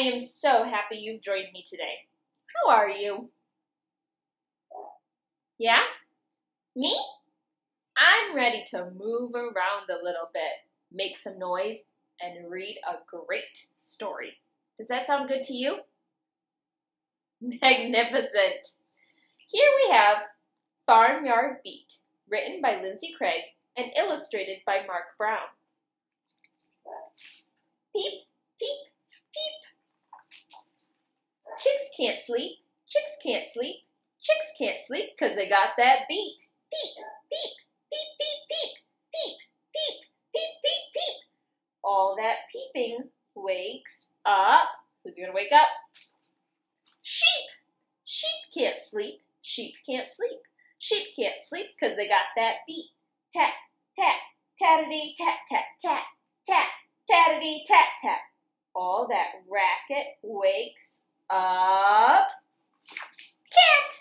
am so happy you've joined me today. How are you? Yeah? Me? I'm ready to move around a little bit, make some noise, and read a great story. Does that sound good to you? Magnificent! Here we have Farmyard Beat, written by Lindsey Craig and illustrated by Marc Brown. Peep, peep, peep. Chicks can't sleep, chicks can't sleep, chicks can't sleep because they got that beat. Peep, peep, peep, peep, peep, peep, peep, peep, peep, peep. All that peeping wakes up. Who's going to wake up? Sheep. Sheep can't sleep. Sheep can't sleep. Sheep can't sleep because they got that beat. Tat, tat, tatity, tat, tat, tat, tat, tatity, tat, tat. All that racket wakes up. Cat.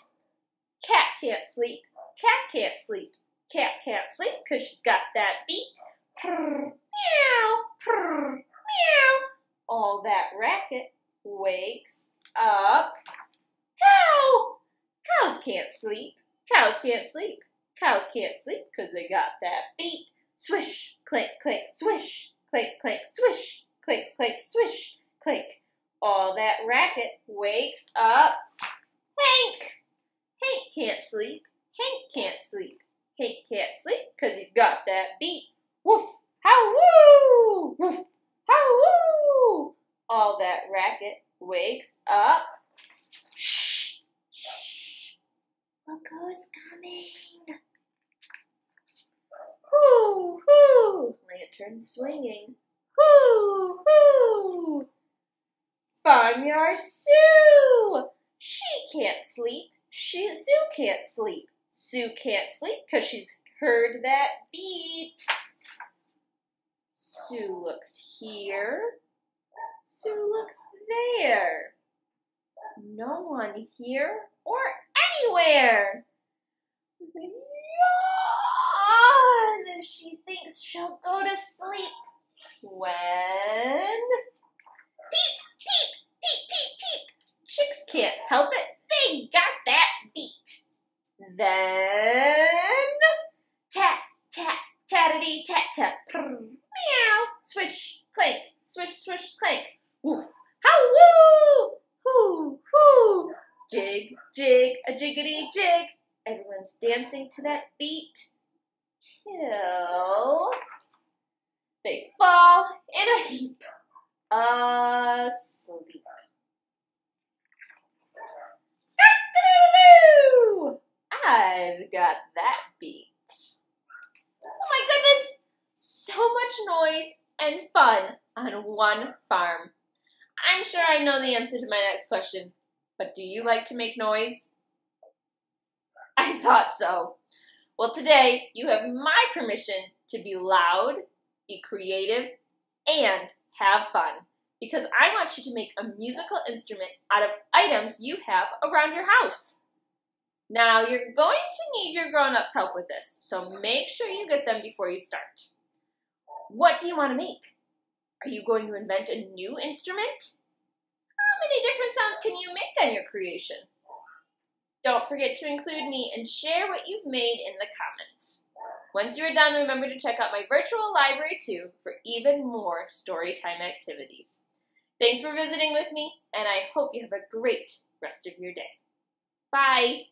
Cat can't sleep. Cat can't sleep. Cat can't sleep because she's got that beat. Meow, meow. All that racket wakes up. Cow! Cows can't sleep. Cows can't sleep. Cows can't sleep because they got that beat. Swish, click, click, swish, click, click, swish, clink, clink, swish, clink. All that racket wakes up Hank. Hank can't sleep. Hank can't sleep. Hank can't sleep because he's got that beat. Woof, how woo! Woof, how woo! All that racket wakes up. Shh, shh. Look who's coming. Hoo, hoo. Lantern swinging. Hoo, hoo. Farmyard Sue. She can't sleep. She, Sue can't sleep. Sue can't sleep because she's heard that beat. Sue looks here. Sue looks there. No one here or anywhere. Yawn. She thinks she'll go to sleep. When peep, peep, peep, peep, peep. Chicks can't help it. They got that beat. Then tap, tap, tatity, tat, tat, prr, meow, swish, clank, swish, swish, clank. Woof, how woo, hoo, hoo. Jig, jig, a jiggity jig. Everyone's dancing to that beat till they fall in a heap asleep. Got that beat. Oh my goodness! So much noise and fun on one farm. I'm sure I know the answer to my next question, but do you like to make noise? I thought so. Well, today you have my permission to be loud, be creative, and have fun because I want you to make a musical instrument out of items you have around your house. Now, you're going to need your grown ups' help with this, so make sure you get them before you start. What do you want to make? Are you going to invent a new instrument? How many different sounds can you make on your creation? Don't forget to include me and share what you've made in the comments. Once you're done, remember to check out my virtual library too for even more storytime activities. Thanks for visiting with me, and I hope you have a great rest of your day. Bye!